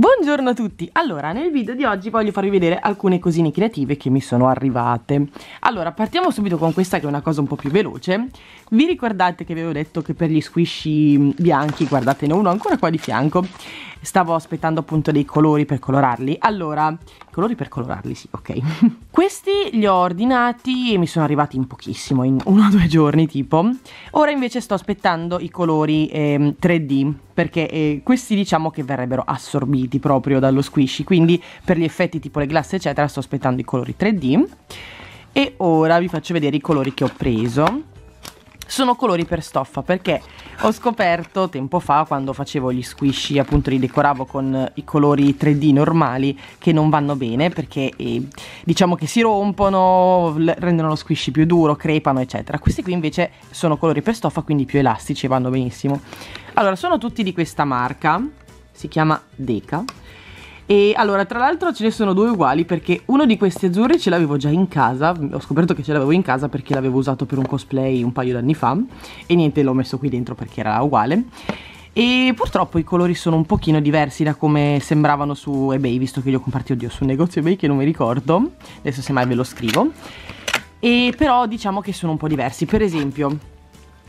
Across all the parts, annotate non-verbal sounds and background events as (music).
Buongiorno a tutti! Allora, nel video di oggi voglio farvi vedere alcune cosine creative che mi sono arrivate. Allora, partiamo subito con questa che è una cosa un po' più veloce. Vi ricordate che vi avevo detto che per gli squishy bianchi, guardatene uno ancora qua di fianco, stavo aspettando appunto dei colori per colorarli. Allora, colori per colorarli, sì, ok. (laughs) Questi li ho ordinati e mi sono arrivati in pochissimo, in uno o due giorni tipo. Ora invece sto aspettando i colori eh, 3D, perché eh, questi diciamo che verrebbero assorbiti proprio dallo squishy, quindi per gli effetti tipo le glasse eccetera sto aspettando i colori 3D. E ora vi faccio vedere i colori che ho preso sono colori per stoffa perché ho scoperto tempo fa quando facevo gli squishy appunto li decoravo con i colori 3D normali che non vanno bene perché eh, diciamo che si rompono rendono lo squishy più duro crepano eccetera. Questi qui invece sono colori per stoffa quindi più elastici e vanno benissimo. Allora sono tutti di questa marca. Si chiama Deca e allora, tra l'altro ce ne sono due uguali perché uno di questi azzurri ce l'avevo già in casa, ho scoperto che ce l'avevo in casa perché l'avevo usato per un cosplay un paio d'anni fa e niente, l'ho messo qui dentro perché era uguale. E purtroppo i colori sono un pochino diversi da come sembravano su eBay, visto che li ho comprati, oddio, su un negozio eBay che non mi ricordo, adesso semmai ve lo scrivo. E però diciamo che sono un po' diversi, per esempio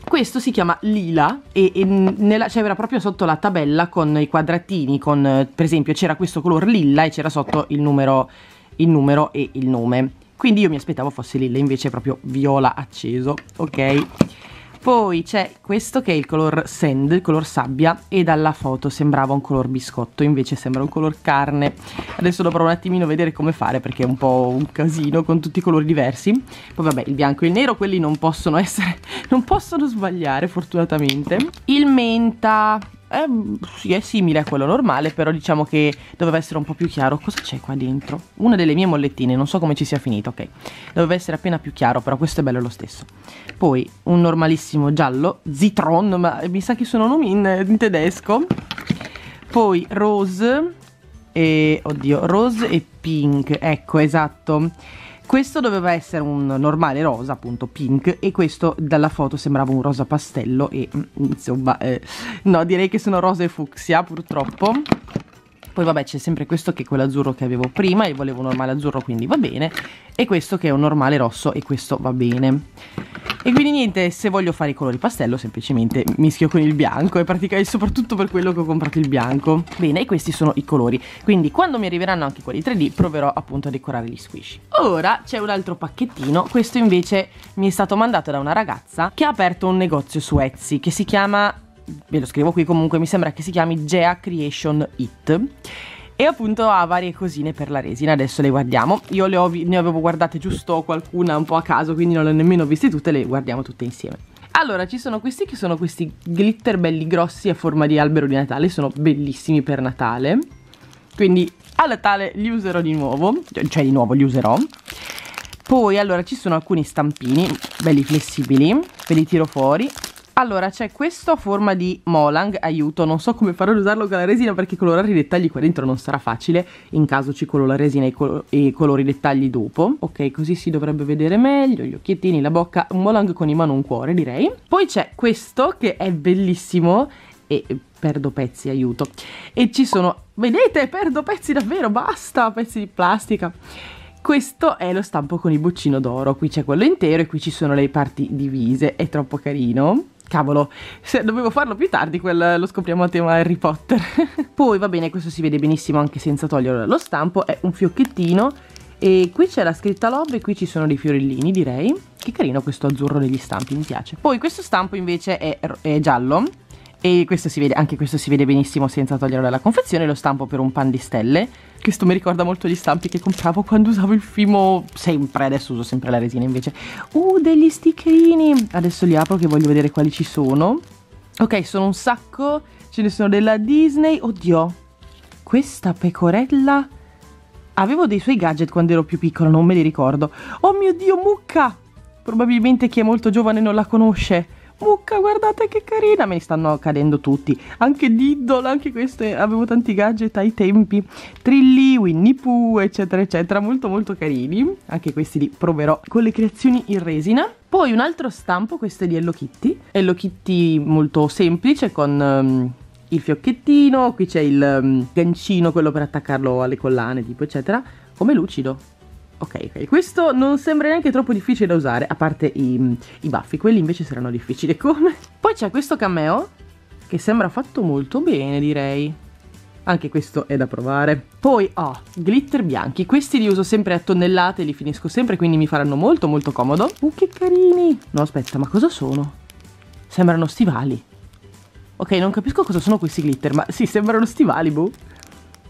questo si chiama Lila e, e c'era proprio sotto la tabella con i quadratini, con, per esempio c'era questo colore lilla e c'era sotto il numero, il numero e il nome. Quindi io mi aspettavo fosse lilla, invece è proprio viola acceso, ok? Poi c'è questo che è il color sand, il color sabbia e dalla foto sembrava un color biscotto, invece sembra un color carne. Adesso dovrò un attimino vedere come fare perché è un po' un casino con tutti i colori diversi. Poi vabbè, il bianco e il nero, quelli non possono essere, (laughs) non possono sbagliare fortunatamente. Il menta è, sì, è simile a quello normale, però diciamo che doveva essere un po' più chiaro. Cosa c'è qua dentro? Una delle mie mollettine, non so come ci sia finito, ok. Doveva essere appena più chiaro, però questo è bello lo stesso. Poi un normalissimo giallo, Zitron, ma mi sa che sono nomi in, in tedesco. Poi rose, e, oddio, rose e pink, ecco, esatto. Questo doveva essere un normale rosa, appunto pink, e questo dalla foto sembrava un rosa pastello e mm, insomma, eh, no, direi che sono rosa e fucsia purtroppo. Poi vabbè c'è sempre questo che è quell'azzurro che avevo prima e volevo un normale azzurro quindi va bene e questo che è un normale rosso e questo va bene. E quindi niente, se voglio fare i colori pastello semplicemente mischio con il bianco e praticamente soprattutto per quello che ho comprato il bianco. Bene, e questi sono i colori. Quindi quando mi arriveranno anche quelli 3D proverò appunto a decorare gli squishy. Ora c'è un altro pacchettino, questo invece mi è stato mandato da una ragazza che ha aperto un negozio su Etsy che si chiama, ve lo scrivo qui comunque, mi sembra che si chiami Gea Creation It e appunto ha varie cosine per la resina, adesso le guardiamo. Io le ho, ne avevo guardate giusto qualcuna un po' a caso, quindi non le ho nemmeno viste tutte, le guardiamo tutte insieme. Allora, ci sono questi che sono questi glitter belli grossi a forma di albero di Natale, sono bellissimi per Natale. Quindi a Natale li userò di nuovo, cioè di nuovo li userò. Poi allora ci sono alcuni stampini belli flessibili, ve li tiro fuori allora, c'è questo a forma di Molang, aiuto, non so come farò ad usarlo con la resina perché colorare i dettagli qua dentro non sarà facile, in caso ci coloro la resina e, col e colori i dettagli dopo. Ok, così si dovrebbe vedere meglio, gli occhiettini, la bocca, un Molang con in mano un cuore direi. Poi c'è questo che è bellissimo e perdo pezzi, aiuto. E ci sono, vedete, perdo pezzi davvero, basta, pezzi di plastica. Questo è lo stampo con il boccino d'oro, qui c'è quello intero e qui ci sono le parti divise, è troppo carino cavolo, se dovevo farlo più tardi, quel, lo scopriamo a tema Harry Potter. (laughs) Poi va bene, questo si vede benissimo anche senza togliere lo stampo, è un fiocchettino e qui c'è la scritta love e qui ci sono dei fiorellini direi. Che carino questo azzurro degli stampi, mi piace. Poi questo stampo invece è, è giallo e questo si vede, anche questo si vede benissimo senza togliere dalla confezione, lo stampo per un pan di stelle. Questo mi ricorda molto gli stampi che compravo quando usavo il Fimo, sempre, adesso uso sempre la resina invece. Uh, degli stickerini! Adesso li apro che voglio vedere quali ci sono. Ok, sono un sacco, ce ne sono della Disney. Oddio, questa pecorella... Avevo dei suoi gadget quando ero più piccola, non me li ricordo. Oh mio Dio, Mucca! Probabilmente chi è molto giovane non la conosce. Mucca, guardate che carina, me ne stanno cadendo tutti. Anche Diddle, anche queste, avevo tanti gadget ai tempi. Trilli, Winnie Pooh, eccetera, eccetera, molto molto carini. Anche questi li proverò con le creazioni in resina. Poi un altro stampo, questo è di Hello Kitty. Hello Kitty molto semplice con... Um, il fiocchettino, qui c'è il um, gancino, quello per attaccarlo alle collane, tipo eccetera, come lucido. Ok, ok, questo non sembra neanche troppo difficile da usare, a parte i, i baffi, quelli invece saranno difficili come. Poi c'è questo cameo, che sembra fatto molto bene, direi. Anche questo è da provare. Poi ho oh, glitter bianchi. Questi li uso sempre a tonnellate, li finisco sempre, quindi mi faranno molto molto comodo. Uh, che carini! No, aspetta, ma cosa sono? Sembrano stivali. Ok, non capisco cosa sono questi glitter, ma sì, sembrano stivali, boh.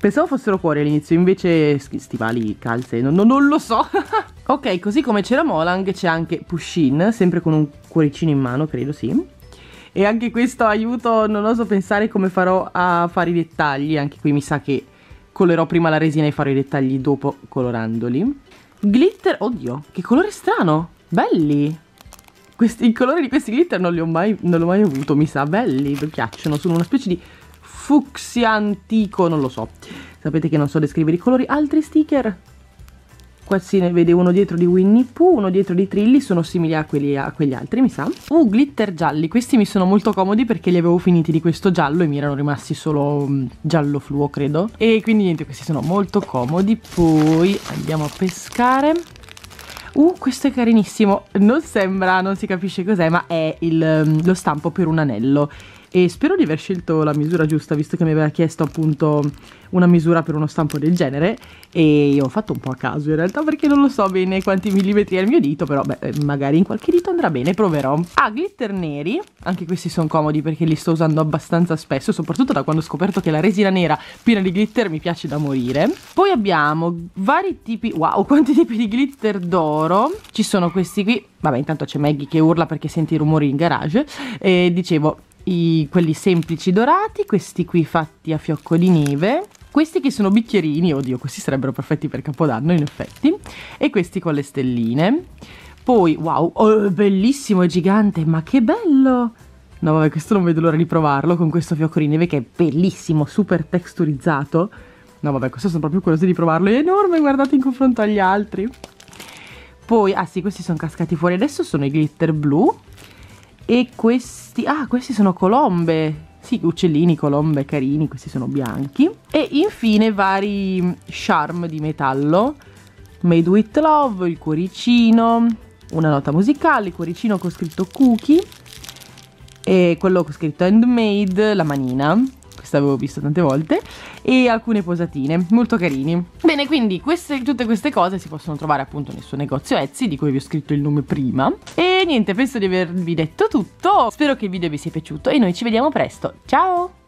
Pensavo fossero cuori all'inizio, invece stivali, calze, non, non, non lo so. (laughs) ok, così come c'era Molang, c'è anche Pushin, sempre con un cuoricino in mano, credo, sì. E anche questo aiuto non oso pensare come farò a fare i dettagli anche qui mi sa che colorerò prima la resina e farò i dettagli dopo colorandoli. Glitter oddio che colore strano belli. Questi, il colore di questi glitter non li ho mai, non l'ho mai avuto mi sa belli mi piacciono sono una specie di fucsia antico non lo so sapete che non so descrivere i colori altri sticker Qua si ne vede uno dietro di Winnie Pooh, uno dietro di Trilli, sono simili a, quelli, a quegli altri mi sa. Uh, glitter gialli, questi mi sono molto comodi perché li avevo finiti di questo giallo e mi erano rimasti solo um, giallo fluo credo. E quindi niente, questi sono molto comodi. Poi andiamo a pescare. Uh, questo è carinissimo, non sembra, non si capisce cos'è, ma è il, um, lo stampo per un anello e spero di aver scelto la misura giusta visto che mi aveva chiesto appunto una misura per uno stampo del genere. E io ho fatto un po' a caso in realtà perché non lo so bene quanti millimetri è il mio dito però beh eh, magari in qualche dito andrà bene proverò. Ah glitter neri. Anche questi sono comodi perché li sto usando abbastanza spesso soprattutto da quando ho scoperto che la resina nera piena di glitter mi piace da morire. Poi abbiamo vari tipi wow (laughs) quanti tipi di glitter d'oro. Ci sono questi qui. Vabbè intanto c'è Maggie che urla perché senti i rumori in garage. E dicevo i, quelli semplici dorati, questi qui fatti a fiocco di neve, questi che sono bicchierini, oddio questi sarebbero perfetti per Capodanno in effetti, e questi con le stelline. Poi, wow, oh, bellissimo, è gigante, ma che bello! No vabbè, questo non vedo l'ora di provarlo con questo fiocco di neve che è bellissimo, super texturizzato. No vabbè, questo sono proprio curioso di provarlo, è enorme, guardate in confronto agli altri. Poi, ah sì, questi sono cascati fuori, adesso sono i glitter blu e questi, ah questi sono colombe, sì uccellini, colombe carini, questi sono bianchi. E infine vari charm di metallo, made with love, il cuoricino, una nota musicale, il cuoricino con scritto cookie e quello con scritto handmade, la manina. Questa avevo visto tante volte, e alcune posatine, molto carini. Bene, quindi queste, tutte queste cose si possono trovare appunto nel suo negozio Etsy, di cui vi ho scritto il nome prima. E niente, penso di avervi detto tutto, spero che il video vi sia piaciuto e noi ci vediamo presto. Ciao!